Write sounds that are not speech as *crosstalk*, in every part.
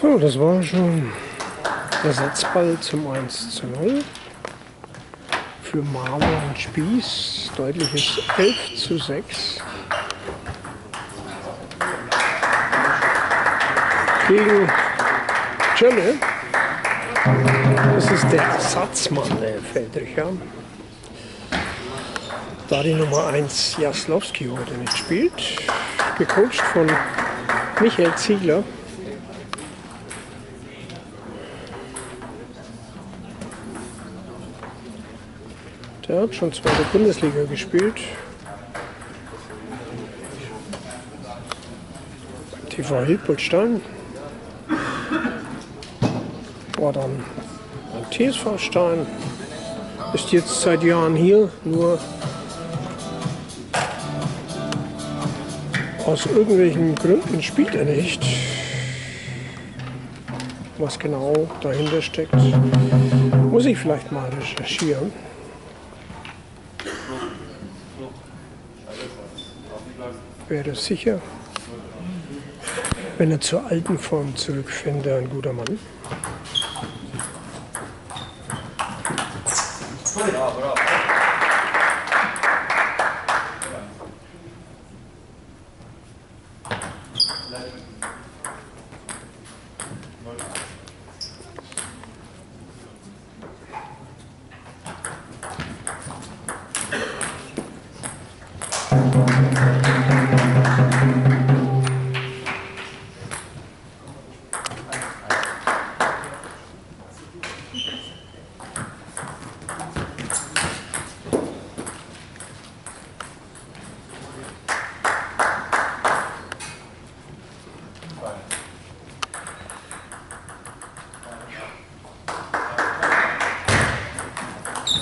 So, das war schon der Satzball zum 1 zu 0 für und Spieß. Deutliches 11 zu 6 gegen Jölle. Das ist der Ersatzmann der Feldricher. Da die Nummer 1 Jaslowski heute mitspielt, gecoacht von Michael Ziegler. Der hat schon zweite Bundesliga gespielt. TV Hilpoltstein. War dann beim TSV Stein. Ist jetzt seit Jahren hier, nur aus irgendwelchen Gründen spielt er nicht. Was genau dahinter steckt, muss ich vielleicht mal recherchieren. wäre sicher, wenn er zur alten Form zurückfände, ein guter Mann. Ja, bravo.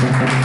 gracias.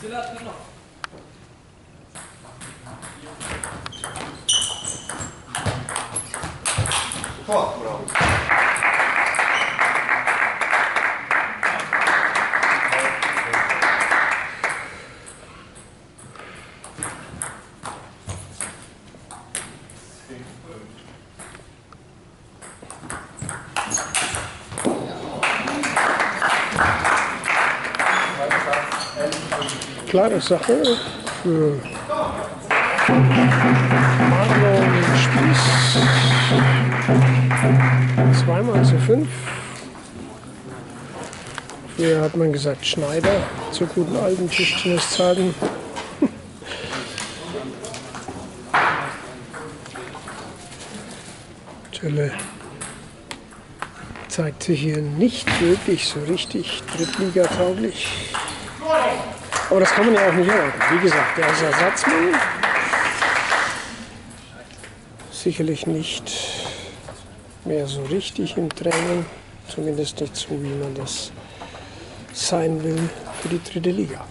Gracias. Applaus Klare Sache für Marlon Spieß. Zweimal zu fünf. Früher hat man gesagt Schneider zu guten alten Tischtenniszeiten. Tölle *laughs* zeigt sich hier nicht wirklich so richtig Drittliga-tauglich. Aber das kann man ja auch nicht erwarten. Wie gesagt, der ist Ersatzmann. Sicherlich nicht mehr so richtig im Training. Zumindest nicht so, wie man das sein will für die dritte Liga.